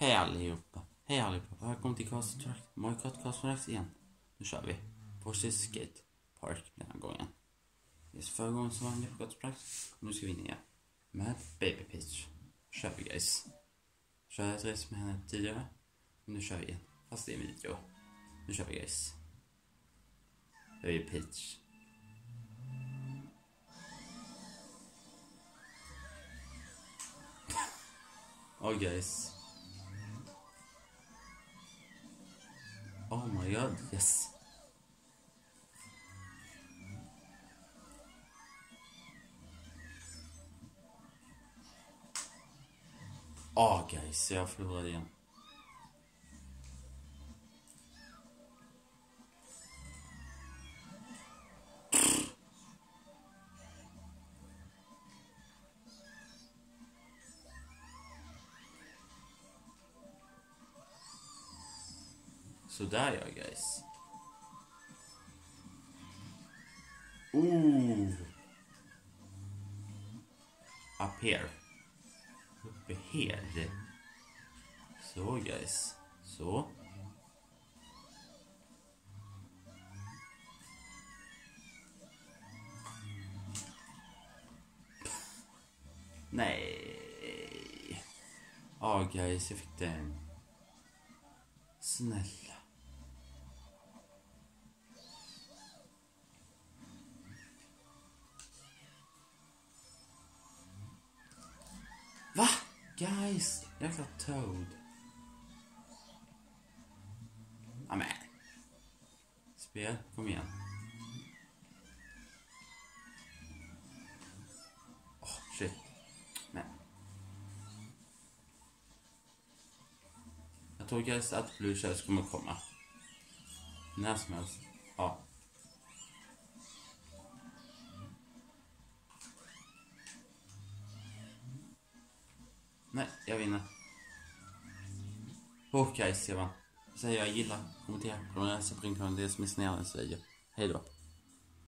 Hej allihopa. Hej allihopa. Välkommen till Castle Track. Mario Castle Tracks igen. Nu kör vi. Forces Skate Park den här gången. Yes, förra gången så vann jag på Cast Tracks. Nu ska vi in igen. Med Baby Peach. Kör vi guys. Körde ett race med henne tidigare. Nu kör vi igen. Fast det är en video. Nu kör vi guys. Baby Peach. Oh guys. My god, yes. Åh oh, guys, jag förlorade igen. Sådär ja guys. Ooh. Up here. Uppe här. Så guys. Så. Nej. Ja oh, guys, jag fick den. Snälla. Guys, jäkla Toad. Amen. Spel, kom igen. Åh, oh, shit. Men. Jag tror guys att Blue Shells kommer komma. När som helst. Ja. Nej, jag vinner. Okej, okay, jag Säg Säger jag gillar, kommentera, prenumerera, spring på en del som är snällare Hej då.